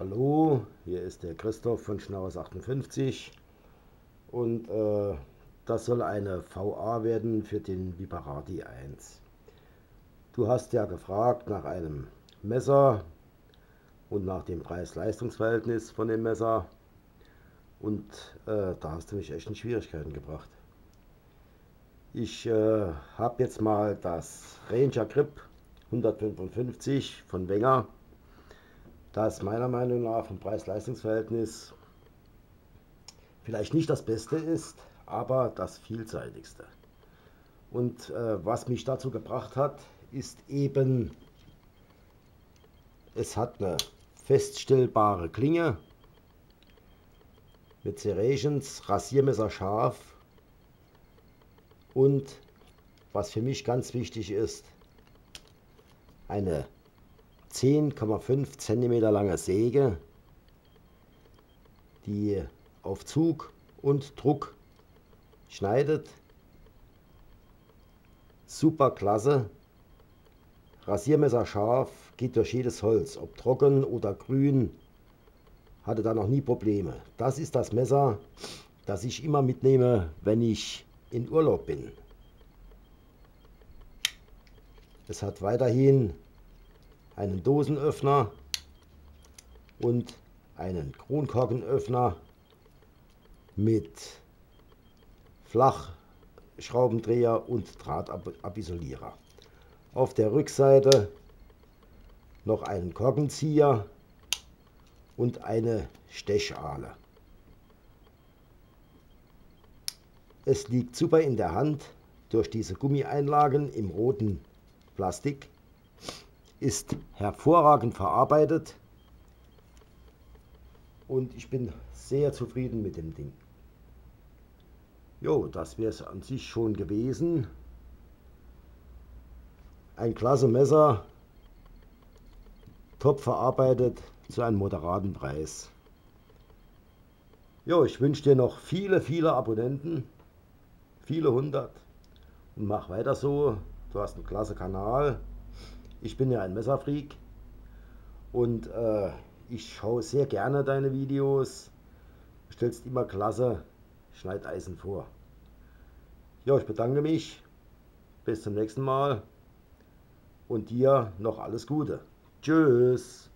Hallo, hier ist der Christoph von Schnauz 58 und äh, das soll eine VA werden für den Viparati 1. Du hast ja gefragt nach einem Messer und nach dem Preis-Leistungs-Verhältnis von dem Messer und äh, da hast du mich echt in Schwierigkeiten gebracht. Ich äh, habe jetzt mal das Ranger Grip 155 von Wenger das meiner Meinung nach vom Preis-Leistungs-Verhältnis vielleicht nicht das Beste ist, aber das vielseitigste. Und äh, was mich dazu gebracht hat, ist eben, es hat eine feststellbare Klinge mit Serrations, Rasiermesser scharf und was für mich ganz wichtig ist, eine 10,5 cm lange Säge, die auf Zug und Druck schneidet. Super klasse. Rasiermesser scharf, geht durch jedes Holz, ob trocken oder grün, hatte da noch nie Probleme. Das ist das Messer, das ich immer mitnehme, wenn ich in Urlaub bin. Es hat weiterhin einen Dosenöffner und einen Kronkorkenöffner mit Flachschraubendreher und Drahtabisolierer. Auf der Rückseite noch einen Korkenzieher und eine Stechale. Es liegt super in der Hand durch diese Gummieinlagen im roten Plastik ist hervorragend verarbeitet und ich bin sehr zufrieden mit dem Ding. Jo, das wäre es an sich schon gewesen. Ein klasse Messer, top verarbeitet zu einem moderaten Preis. Jo, ich wünsche dir noch viele, viele Abonnenten, viele hundert und mach weiter so. Du hast einen klasse Kanal. Ich bin ja ein Messerfreak und äh, ich schaue sehr gerne deine Videos. Du stellst immer klasse Schneideisen vor. Ja, ich bedanke mich. Bis zum nächsten Mal und dir noch alles Gute. Tschüss.